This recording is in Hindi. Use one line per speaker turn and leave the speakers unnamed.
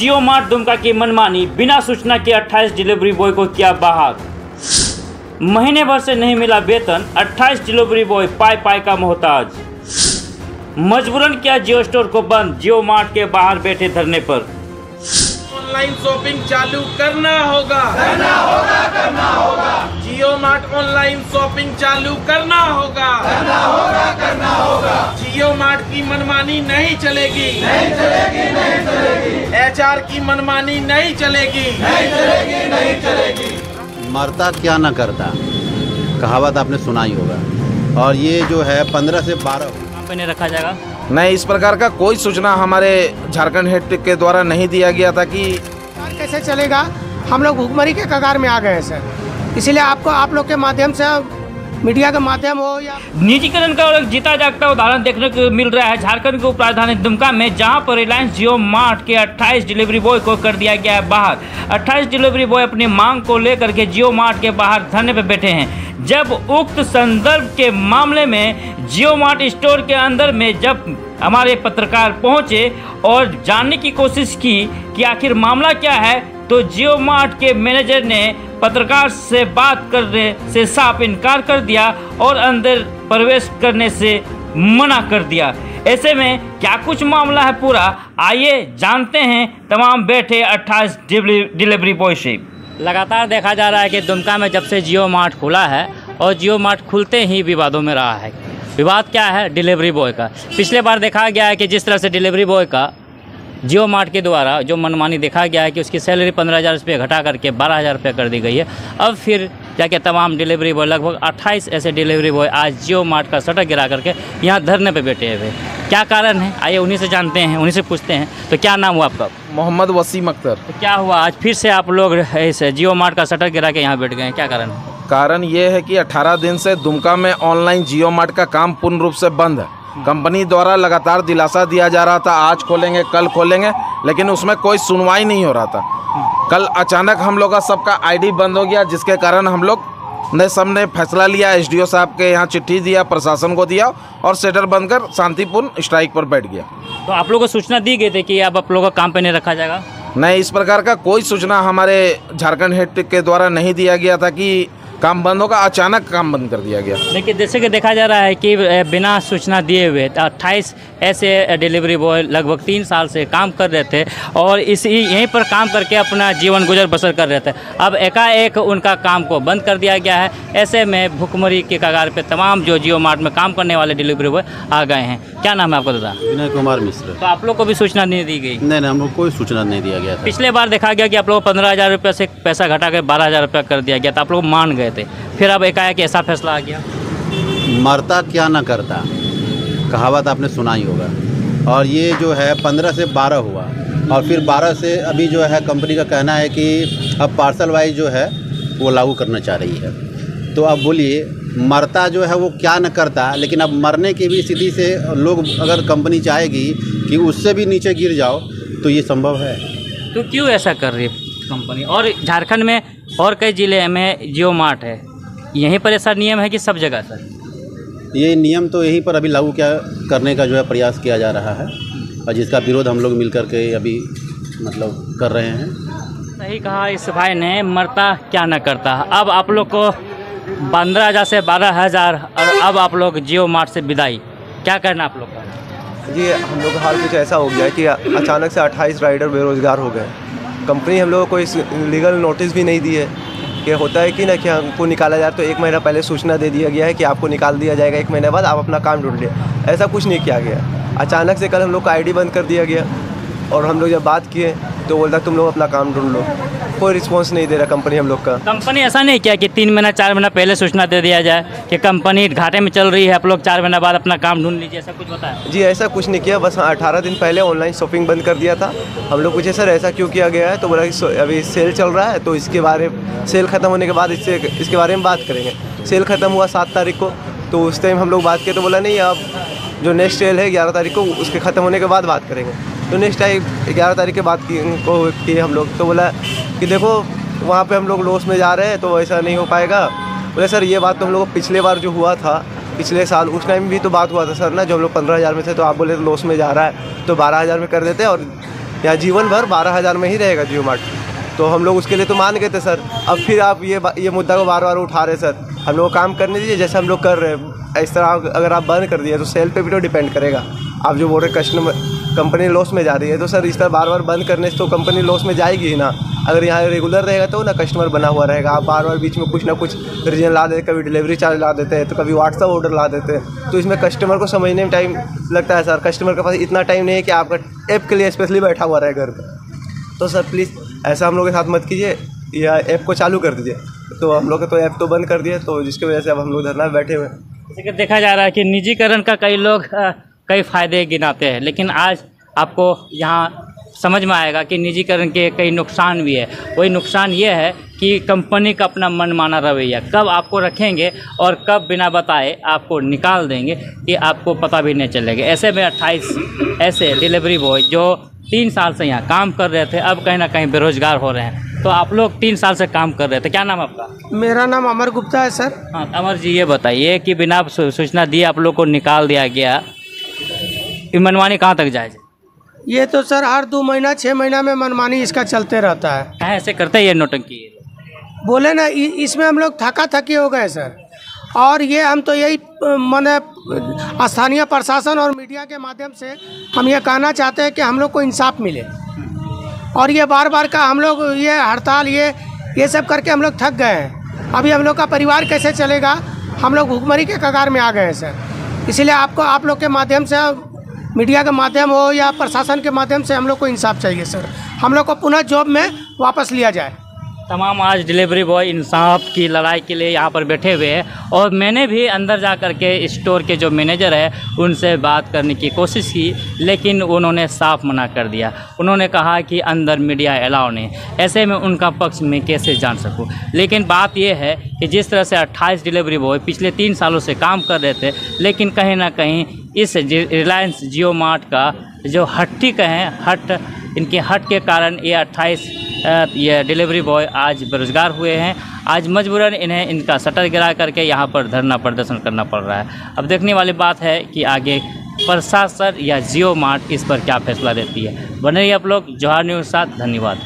जियो मार्ट दुमका की मनमानी, बिना सूचना के 28 डिलीवरी बॉय को किया बाहर महीने भर से नहीं मिला वेतन 28 डिलीवरी बॉय पाए पाए का मोहताज। मजबूरन किया जियो स्टोर को बंद, जियो मार्ट के बाहर बैठे धरने पर।
ऑनलाइन शॉपिंग चालू करना होगा। करना होगा करना होगा। जियो मार्ट ऑनलाइन शॉपिंग चालू करना होगा। करना होगा करना होगा। जियो मार्ट की मनमानी नहीं चलेगी। नहीं चलेगी नहीं चलेगी। एचआर की मनमानी नहीं चलेगी। नहीं चलेगी नहीं चलेगी।
मरता क्या न करता? कहावत आपने सुना ही होगा। और ये जो है पंद्रह से बारह।
कंपनी रखा जाएगा।
नहीं इस प्रकार का कोई सूचना हमारे झारखंड हेड के द्वारा नहीं दिया गया था कि
कैसे चलेगा? हम लोग भुखमरी के कगार में आ गए हैं, सर। इसीलिए आपको, आप लोग के माध्यम से मीडिया के माध्यम हो या
निजीकरण का एक जीता जागता उदाहरण देखने को मिल रहा है। झारखंड के उप राजधानी दुमका में जहाँ पर रिलायंस जियो मार्ट के 28 डिलीवरी बॉय को कर दिया गया है बाहर। 28 डिलीवरी बॉय अपनी मांग को लेकर के जियो मार्ट के बाहर धरने पर बैठे हैं। जब उक्त संदर्भ के मामले में जियो मार्ट स्टोर के अंदर में जब हमारे पत्रकार पहुँचे और जानने की कोशिश की कि आखिर मामला क्या है तो जियो मार्ट के मैनेजर ने पत्रकार से बात करने से साफ़ इनकार कर दिया और अंदर प्रवेश करने से मना कर दिया। ऐसे में क्या कुछ मामला है पूरा? आइए जानते हैं तमाम बैठे 28 डिलीवरी बॉय से। लगातार देखा जा रहा है कि दुमका में जब से जियो मार्ट खुला है और जियो मार्ट खुलते ही विवादों में रहा है। विवाद क्या है? डिलीवरी बॉय का। पिछले बार देखा गया है कि जिस तरह से डिलीवरी बॉय का जियो मार्ट के द्वारा जो मनमानी देखा गया है कि उसकी सैलरी पंद्रह हज़ार रुपये घटा करके बारह हज़ार रुपये कर दी गई है। अब फिर जाके तमाम डिलीवरी बॉय लगभग 28 ऐसे डिलीवरी बॉय आज जियो मार्ट का शटर गिरा करके यहाँ धरने पर बैठे हुए। क्या कारण है? आइए उन्हीं से जानते हैं उन्हीं से पूछते हैं। तो क्या नाम हुआ आपका?
मोहम्मद वसीम अख्तर।
तो क्या हुआ? आज फिर से आप लोग इस जियो मार्ट का शटर गिरा के यहाँ बैठ गए हैं। क्या कारण है?
कारण ये है कि 18 दिन से दुमका में ऑनलाइन जियो मार्ट का काम पूर्ण रूप से बंद है। कंपनी द्वारा लगातार दिलासा दिया जा रहा था आज खोलेंगे कल खोलेंगे लेकिन उसमें कोई सुनवाई नहीं हो रहा था। कल अचानक हम लोग का सबका आईडी बंद हो गया जिसके कारण हम लोग ने सबने फैसला लिया एसडीओ साहब के यहाँ चिट्ठी दिया प्रशासन को दिया और सेटर बंद कर शांतिपूर्ण स्ट्राइक पर बैठ गया।
तो आप लोगों को सूचना दी गई थी कि अब आप लोगों का काम पे नहीं रखा जाएगा?
नहीं इस प्रकार का कोई सूचना हमारे झारखंड हेड के द्वारा नहीं दिया गया था कि काम बंद होगा अचानक काम बंद कर दिया गया।
देखिए जैसे कि देखा जा रहा है कि बिना सूचना दिए हुए अट्ठाईस ऐसे डिलीवरी बॉय लगभग तीन साल से काम कर रहे थे और इसी यहीं पर काम करके अपना जीवन गुजर बसर कर रहे थे। अब एकाएक उनका काम को बंद कर दिया गया है। ऐसे में भुखमरी के कगार पर तमाम जो जियो मार्ट में काम करने वाले डिलीवरी बॉय आ गए हैं। क्या नाम है आपका दादा?
विनय कुमार मिश्र।
तो आप लोग को भी सूचना नहीं दी गई?
नहीं नहीं हम लोग कोई सूचना नहीं दिया गया
पिछले बार देखा गया कि आप लोग पंद्रह हज़ार रुपये से पैसा घटा कर बारह हज़ार रुपया कर दिया गया था। आप लोग मान गए थे। फिर अब एकाएक ऐसा फैसला आ गया।
मरता क्या ना करता? कहावत आपने सुना ही होगा। और ये जो है पंद्रह से बारह हुआ। और फिर बारह से अभी जो है कंपनी का कहना है कि अब पार्सल वाइज जो है वो लागू करना चाह रही है। तो अब बोलिए मरता जो है वो क्या न करता? लेकिन अब मरने की भी स्थिति से लोग अगर कंपनी चाहेगी कि उससे भी नीचे गिर जाओ तो ये संभव है।
तो क्यों ऐसा कर रही? है कंपनी और झारखंड में और कई ज़िले में जियो मार्ट है। यहीं पर ऐसा नियम है कि सब जगह सर?
ये नियम तो यहीं पर अभी लागू क्या करने का जो है प्रयास किया जा रहा है और जिसका विरोध हम लोग मिल के अभी मतलब कर रहे हैं।
सही कहा इस भाई ने मरता क्या न करता। अब आप लोग को पंद्रह हज़ार से बारह हज़ार और अब आप लोग जियो मार्ट से विदाई। क्या करना आप लोग का?
जी हम लोग का हाल कुछ ऐसा हो गया है कि अचानक से 28 राइडर बेरोज़गार हो गए। कंपनी हम लोगों को इस लीगल नोटिस भी नहीं दी है कि होता है कि ना कि हमको निकाला जाए तो एक महीना पहले सूचना दे दिया गया है कि आपको निकाल दिया जाएगा, एक महीने बाद आप अपना काम ढूंढ लिया ऐसा कुछ नहीं किया गया। अचानक से कल हम लोग का आईडी बंद कर दिया गया और हम लोग जब बात किए तो बोलता तुम लोग अपना काम ढूंढ लो। कोई रिस्पॉन्स नहीं दे रहा कंपनी हम लोग का।
कंपनी ऐसा नहीं किया कि तीन महीना चार महीना पहले सूचना दे दिया जाए कि कंपनी घाटे में चल रही है आप लोग चार महीना बाद अपना काम ढूंढ लीजिए ऐसा कुछ बताया?
जी ऐसा कुछ नहीं किया बस हाँ अठारह दिन पहले ऑनलाइन शॉपिंग बंद कर दिया था। हम लोग पूछे सर ऐसा क्यों किया गया है? तो बोला कि अभी सेल चल रहा है तो इसके बारे में सेल ख़त्म होने के बाद इससे इसके बारे में बात करेंगे। सेल ख़त्म हुआ सात तारीख को तो उस टाइम हम लोग बात किए तो बोला नहीं अब जो नेक्स्ट सेल है ग्यारह तारीख को उसके ख़त्म होने के बाद बात करेंगे। तो नेक्स्ट टाइम ग्यारह तारीख के बाद की को किए हम लोग। तो बोला कि देखो, वहाँ पे हम लोग लॉस में जा रहे हैं तो ऐसा नहीं हो पाएगा। बोले, सर, ये बात तो हम लोग पिछले बार जो हुआ था, पिछले साल, उस टाइम भी तो बात हुआ था, सर, ना, जो हम लोग पंद्रह हज़ार में थे तो आप बोले लॉस में जा रहा है तो बारह हज़ार में कर देते और यहाँ जीवन भर बारह हज़ार में ही रहेगा जियो मार्ट तो हम लोग उसके लिए तो मान गए थे, सर, अब फिर आप ये ये मुद्दा को बार बार उठा रहे सर। हम लोग काम करने दीजिए, जैसे हम लोग कर रहे हैं। इस तरह अगर आप बंद कर दिए तो सेल पे भी तो डिपेंड करेगा। आप जो बोल रहे कस्टमर कंपनी लॉस में जा रही है। तो सर तरह बार बार बंद करने से तो कंपनी लॉस में जाएगी ही ना। अगर यहाँ रेगुलर रहेगा तो ना कस्टमर बना हुआ रहेगा। आप बार बार बीच में कुछ ना कुछ रीजन ला देते, कभी डिलीवरी चार्ज ला देते हैं तो कभी व्हाट्सअप ऑर्डर ला देते। हैं तो इसमें कस्टमर को समझने में टाइम लगता है सर। कस्टमर के पास इतना टाइम नहीं है कि आपका ऐप के लिए स्पेशली बैठा हुआ रहे घर पर तो सर, प्लीज़ ऐसा हम लोग के साथ मत कीजिए, या ऐप को चालू कर दीजिए। तो हम लोग तो ऐप तो बंद कर दिए तो जिसकी वजह से अब हम लोग धरना बैठे हुए हैं।
देखा जा रहा है कि निजीकरण का कई लोग कई फ़ायदे गिनाते हैं लेकिन आज आपको यहाँ समझ में आएगा कि निजीकरण के कई नुकसान भी है। वही नुकसान ये है कि कंपनी का अपना मनमाना रवैया। कब आपको रखेंगे और कब बिना बताए आपको निकाल देंगे कि आपको पता भी नहीं चलेगा। ऐसे में 28 ऐसे डिलीवरी बॉय जो तीन साल से यहाँ काम कर रहे थे अब कहीं ना कहीं बेरोजगार हो रहे हैं। तो आप लोग तीन साल से काम कर रहे थे क्या नाम आपका?
मेरा नाम अमर गुप्ता है सर।
हाँ अमर जी ये बताइए कि बिना सूचना दिए आप लोग को निकाल दिया गया ये मनमानी कहाँ तक जाए
ये तो सर हर दो महीना छः महीना में मनमानी इसका चलते रहता है।
है ऐसे करते हैं ये नोटंकी
बोले ना इसमें हम लोग थका थकी हो गए सर। और ये हम तो यही माने स्थानीय प्रशासन और मीडिया के माध्यम से हम ये कहना चाहते हैं कि हम लोग को इंसाफ मिले। और ये बार बार का हम लोग ये हड़ताल ये ये सब करके हम लोग थक गए हैं। अभी हम लोग का परिवार कैसे चलेगा? हम लोग भुखमरी के कगार में आ गए हैं सर। इसलिए आपको आप लोग के माध्यम से मीडिया के माध्यम हो या प्रशासन के माध्यम से हम लोग को इंसाफ चाहिए, सर। हम लोग को पुनः जॉब में वापस लिया जाए।
तमाम आज डिलीवरी बॉय इंसाफ की लड़ाई के लिए यहाँ पर बैठे हुए हैं और मैंने भी अंदर जा कर के स्टोर के जो मैनेजर है, उनसे बात करने की कोशिश की, लेकिन उन्होंने साफ़ मना कर दिया। उन्होंने कहा कि अंदर मीडिया अलाउ नहीं। ऐसे में उनका पक्ष में कैसे जान सकूँ? लेकिन बात यह है कि जिस तरह से 28 डिलीवरी बॉय पिछले तीन सालों से काम कर रहे थे, लेकिन कहीं ना कहीं इस रिलायंस जियो मार्ट का जो हट्टी कहें, हट, इनके हट के कारण ये अट्ठाईस ये डिलीवरी बॉय आज बेरोजगार हुए हैं। आज मजबूरन इन्हें इनका शटर गिरा करके यहाँ पर धरना प्रदर्शन करना पड़ रहा है। अब देखने वाली बात है कि आगे प्रशासन या जियो मार्ट इस पर क्या फैसला देती है। बने आप लोग जवाहर न्यूज़ साथ, धन्यवाद।